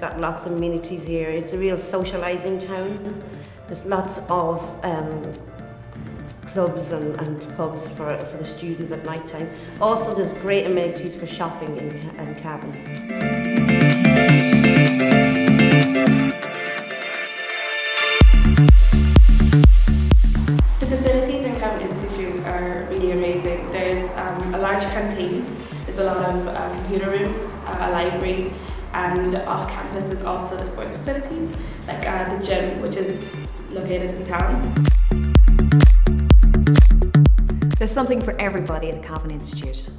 got lots of amenities here. It's a real socialising town. There's lots of um, clubs and, and pubs for, for the students at night time. Also, there's great amenities for shopping in, in Cavan. The facilities in Cavan Institute are really amazing. There's um, a large canteen, there's a lot of uh, computer rooms, uh, a library, and off campus is also the sports facilities, like uh, the gym, which is located in town. There's something for everybody at the Cavan Institute.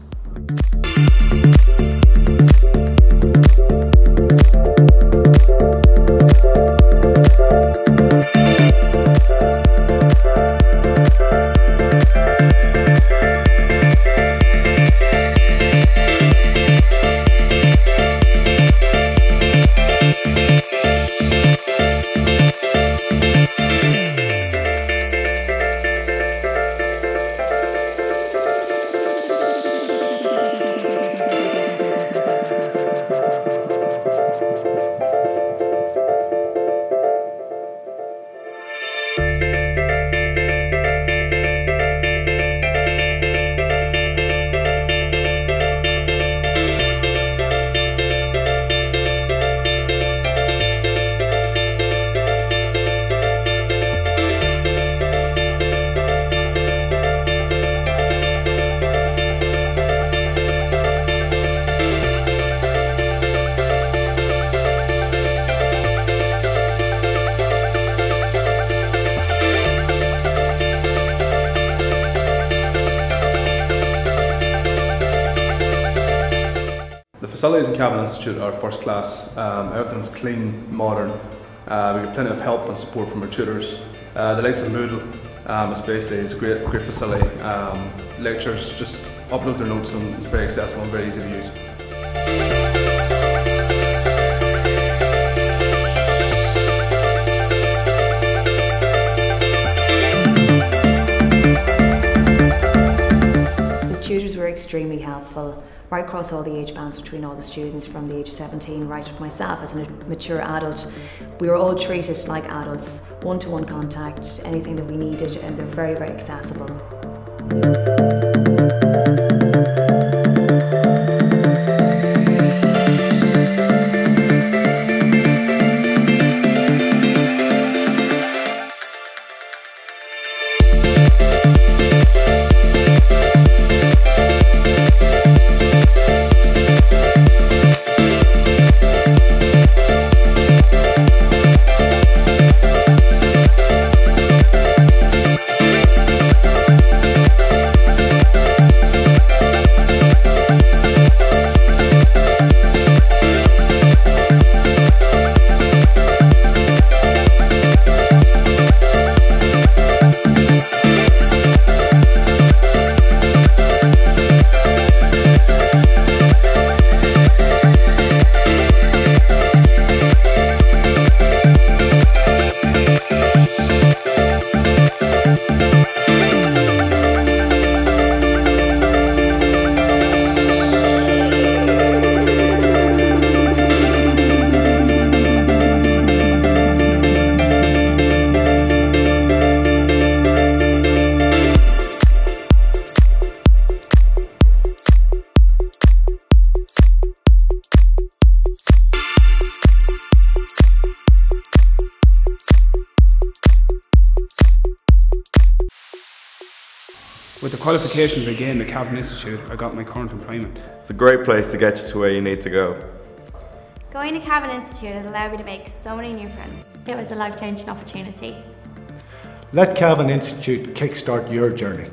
Facilities in Cavan Institute are first class. Um, everything's clean, modern. Uh, we get plenty of help and support from our tutors. Uh, the likes of Moodle um, is basically is a great, great facility. Um, lectures just upload their notes and it's very accessible and very easy to use. Extremely helpful, right across all the age bands between all the students from the age of 17 right up myself as a mature adult. We were all treated like adults, one-to-one contact, anything that we needed, and they're very, very accessible. With the qualifications I gained at Cavan Institute, I got my current employment. It's a great place to get you to where you need to go. Going to Cavan Institute has allowed me to make so many new friends. It was a life-changing opportunity. Let Cavan Institute kickstart your journey.